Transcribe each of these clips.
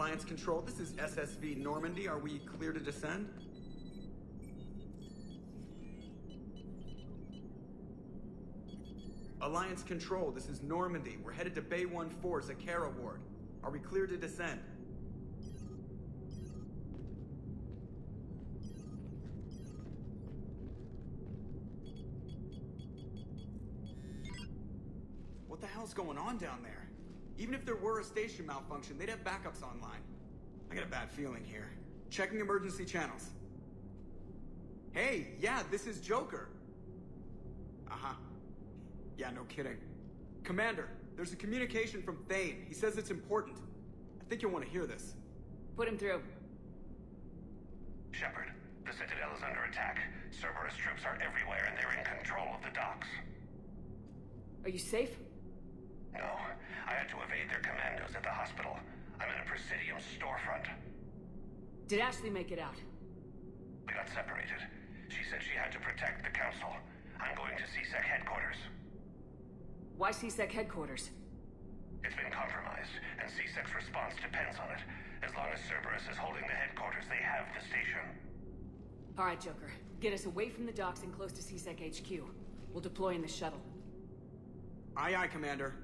Alliance Control, this is SSV Normandy. Are we clear to descend? Alliance Control, this is Normandy. We're headed to Bay 1-4 Zakera Ward. Are we clear to descend? What the hell's going on down there? Even if there were a station malfunction, they'd have backups online. I got a bad feeling here. Checking emergency channels. Hey, yeah, this is Joker. Uh-huh. Yeah, no kidding. Commander, there's a communication from Thane. He says it's important. I think you'll want to hear this. Put him through. Shepard, the Citadel is under attack. Cerberus troops are everywhere and they're in control of the docks. Are you safe? No, I had to evade their commandos at the hospital. I'm in a Presidium storefront. Did Ashley make it out? We got separated. She said she had to protect the Council. I'm going to C-Sec headquarters. Why C-Sec headquarters? It's been compromised, and C-Sec's response depends on it. As long as Cerberus is holding the headquarters, they have the station. All right, Joker. Get us away from the docks and close to C-Sec HQ. We'll deploy in the shuttle. Aye, aye, Commander.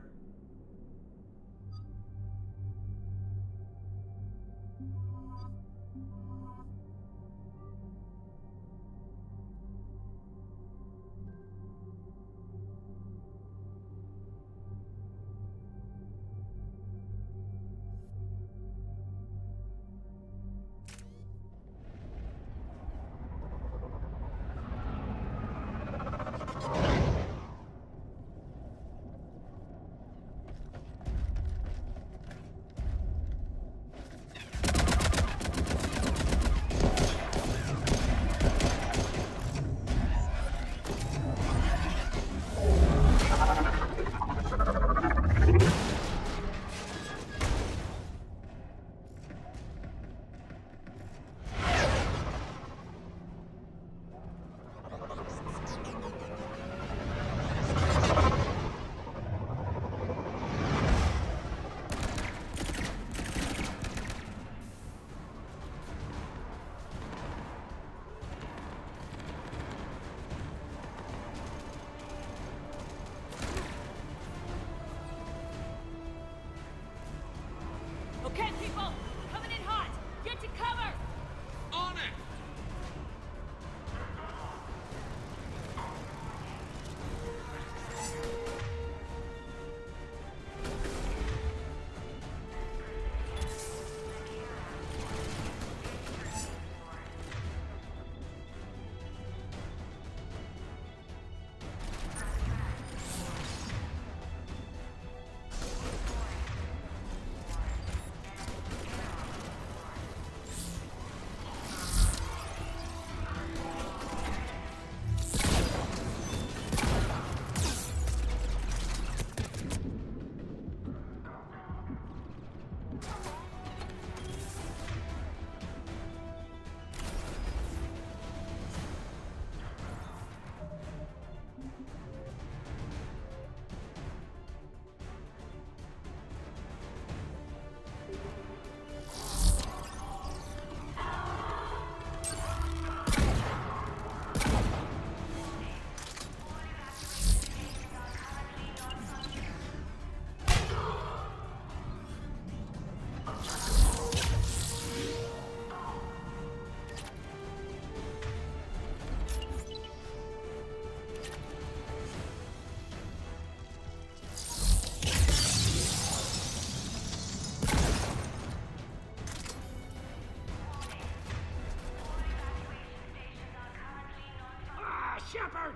Shepard!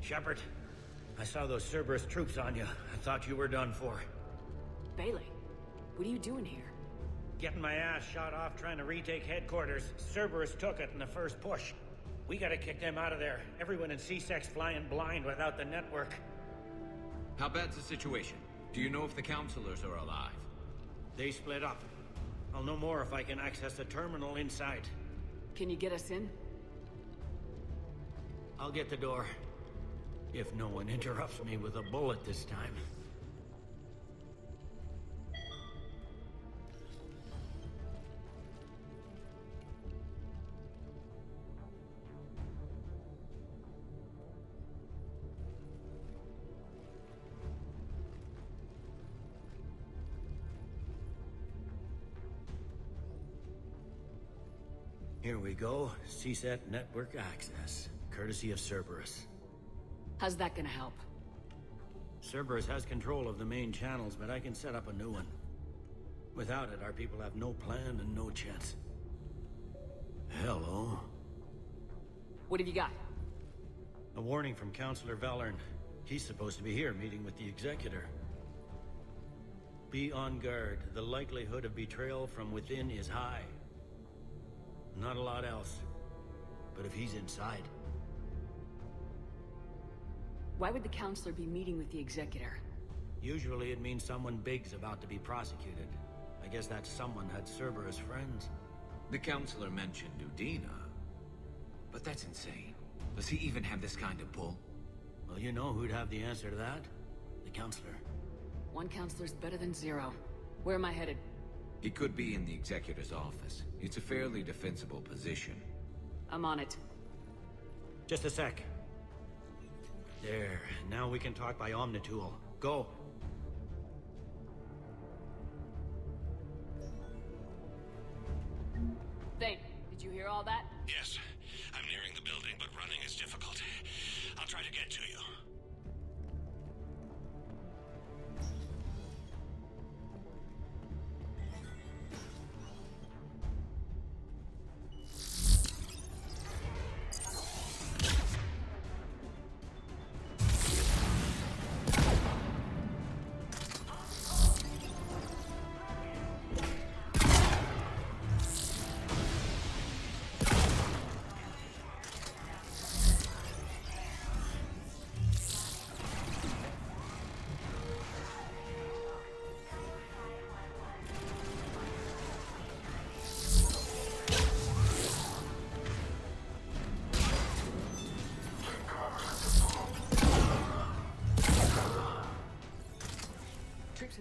Shepard, I saw those Cerberus troops on you. I thought you were done for. Bailey, what are you doing here? getting my ass shot off trying to retake headquarters. Cerberus took it in the first push. We gotta kick them out of there. Everyone in C-Sec's flying blind without the network. How bad's the situation? Do you know if the councilors are alive? They split up. I'll know more if I can access the terminal inside. Can you get us in? I'll get the door. If no one interrupts me with a bullet this time. Go. C-Sec network access, courtesy of Cerberus. How's that gonna help? Cerberus has control of the main channels, but I can set up a new one. Without it, our people have no plan and no chance. Hello. What have you got? A warning from Councilor Valern. He's supposed to be here meeting with the Executor. Be on guard. The likelihood of betrayal from within is high. Not a lot else. But if he's inside... Why would the Councilor be meeting with the Executor? Usually it means someone big's about to be prosecuted. I guess that someone had Cerberus friends. The councilor mentioned Udina. But that's insane. Does he even have this kind of pull? Well, you know who'd have the answer to that? The Councilor. One Councilor's better than zero. Where am I headed? He could be in the Executor's office. It's a fairly defensible position. I'm on it. Just a sec. There, now we can talk by Omnitool. Go. Thane, did you hear all that? Yes,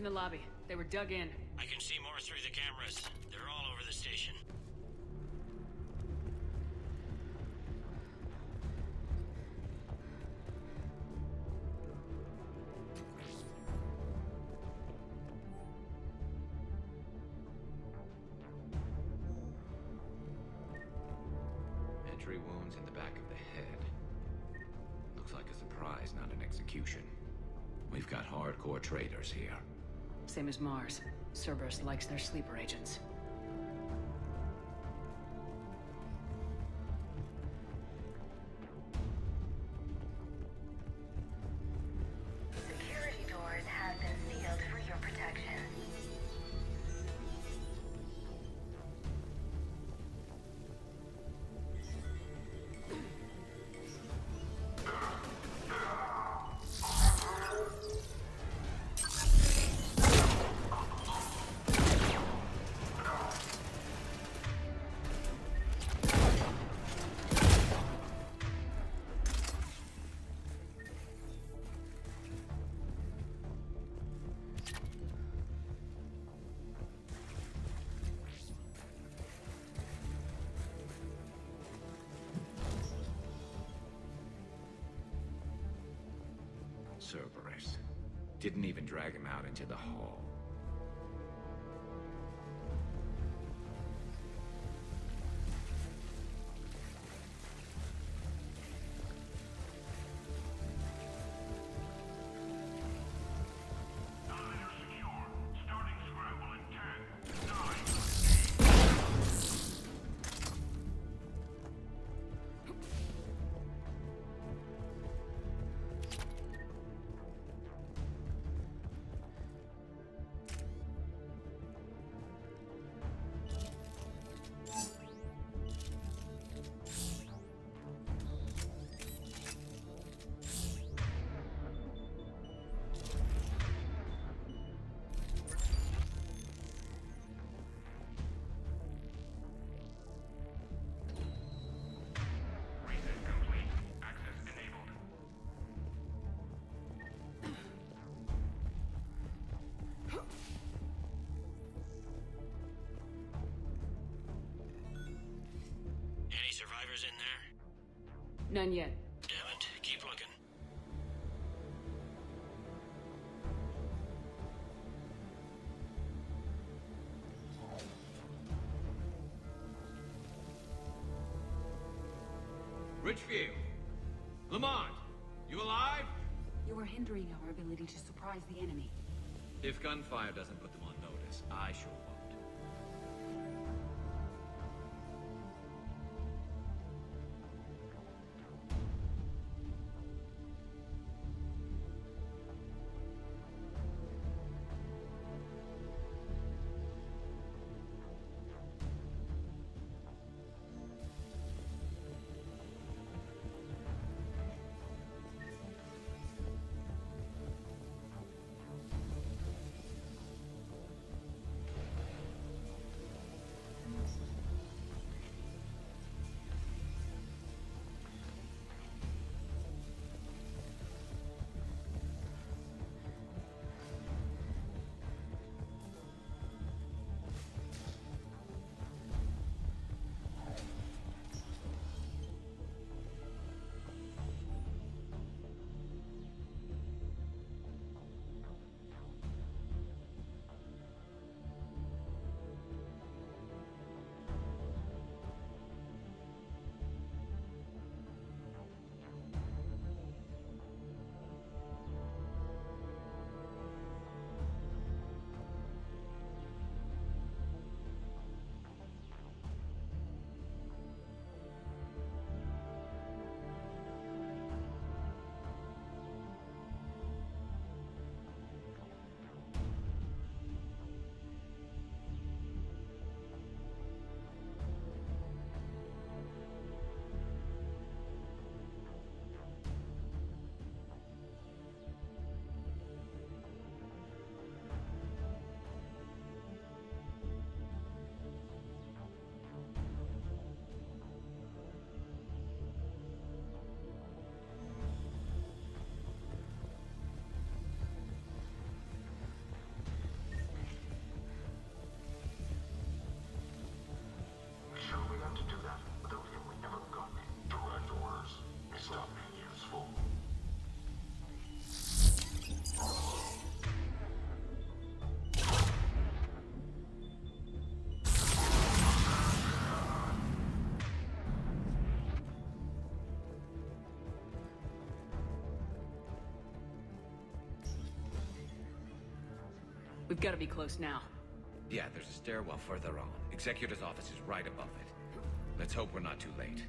in the lobby. They were dug in. Same as Mars. Cerberus likes their sleeper agents. Didn't even drag him out into the hall. None yet. Damn it. Keep looking. Richfield! Lamont! You alive? You are hindering our ability to surprise the enemy. If gunfire doesn't put them on notice, I sure won't. We've got to be close now. Yeah, there's a stairwell further on. Executor's office is right above it. Let's hope we're not too late.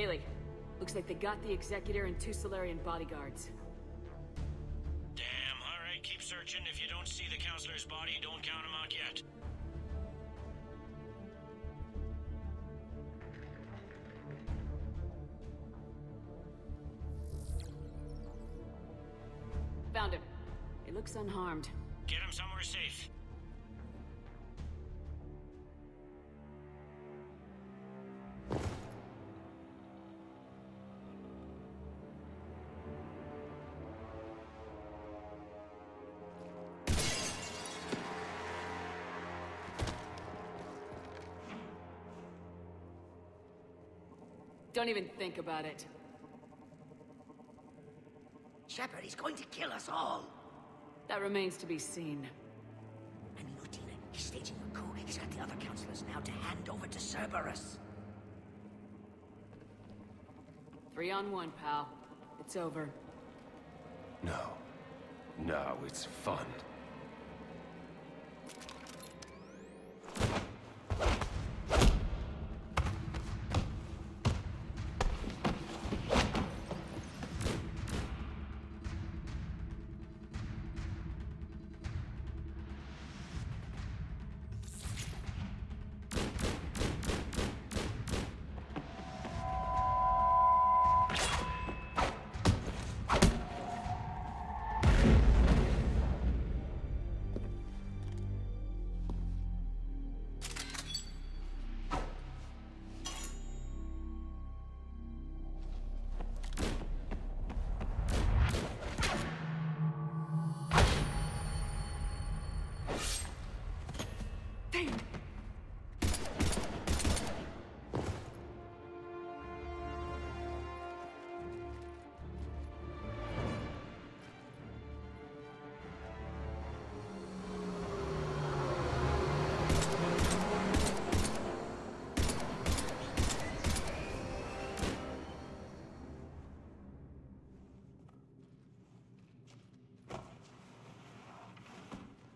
Bailey, looks like they got the Executor and two Salarian bodyguards. Damn, alright, keep searching. If you don't see the councilor's body, don't count him out yet. Found him. He looks unharmed. Get him somewhere Don't even think about it. Shepard, he's going to kill us all. That remains to be seen. And Udina, he's staging a coup. He's got the other councilors now to hand over to Cerberus. Three on one, pal. It's over. No. No, it's fun.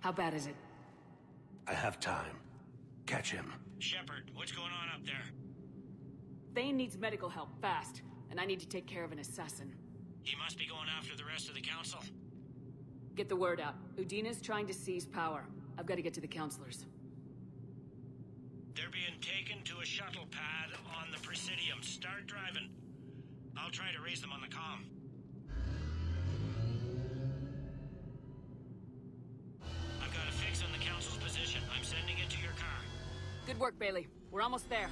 How bad is it? I have time. Catch him. Shepard, what's going on up there? Thane needs medical help, fast. And I need to take care of an assassin. He must be going after the rest of the council. Get the word out. Udina's trying to seize power. I've got to get to the councilors. They're being taken to a shuttle pad on the Presidium. Start driving. I'll try to raise them on the comm. Work, Bailey. We're almost there.